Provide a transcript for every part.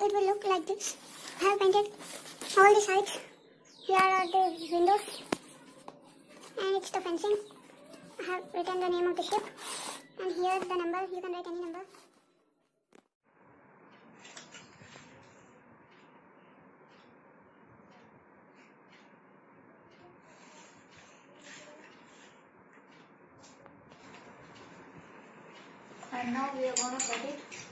it, will look like this. I have painted all the sides. Here are the windows and it's the fencing. I have written the name of the ship and here the number. You can write any number. And now we are gonna cut it.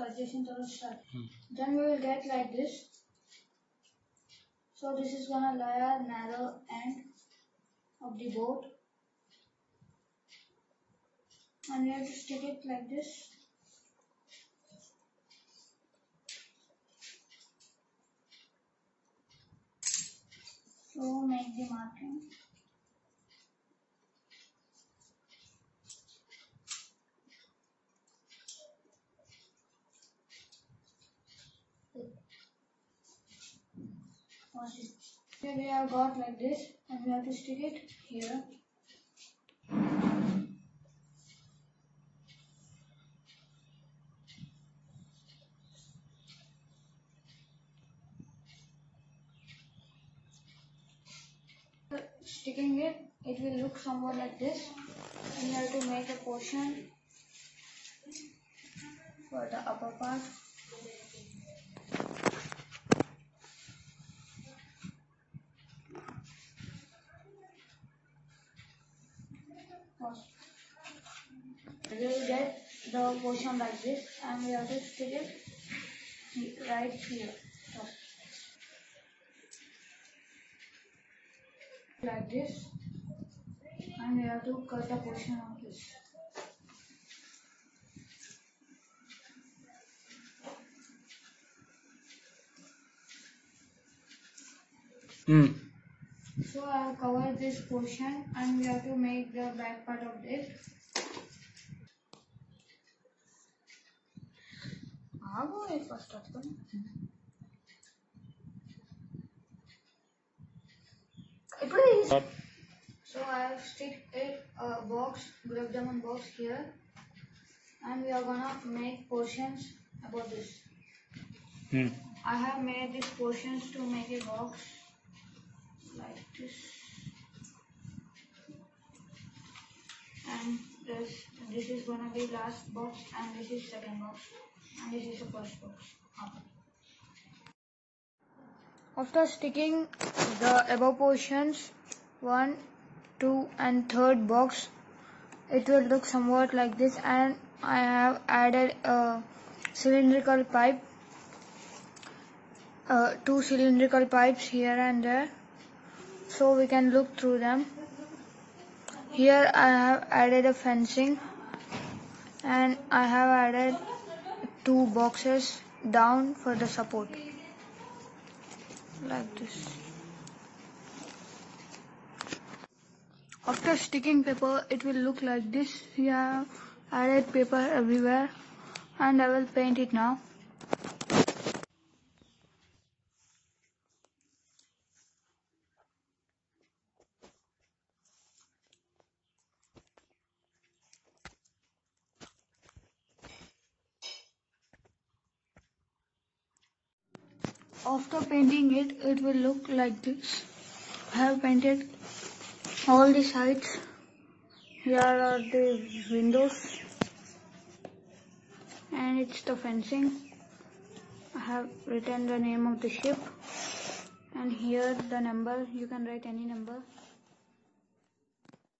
calculation will start. Then we will get like this. So this is gonna lie narrow end of the boat. And we have to stick it like this. So make the marking. Watch it. Here we have got like this and we have to stick it here. Sticking it, it will look somewhat like this. And you have to make a portion for the upper part. We will get the portion like this and we have to stick it right here. Stop. Like this and we have to cut a portion of this. Hmm. So I have covered this portion and we have to make the back part of this. ಆಗೋ first ಹತ್ಕೊಂಡು So I have stick it a box, gulab jamun box here, and we are gonna make portions about this. Hmm. I have made these portions to make a box like this, and this this is gonna be last box, and this is second box, and this is the first box. After sticking the above portions, one, two, and third box, it will look somewhat like this. And I have added a cylindrical pipe, uh, two cylindrical pipes here and there, so we can look through them. Here I have added a fencing, and I have added two boxes down for the support like this. After sticking paper, it will look like this. We have added paper everywhere and I will paint it now. After painting it, it will look like this. I have painted all the sides. Here are the windows and it's the fencing. I have written the name of the ship and here the number you can write any number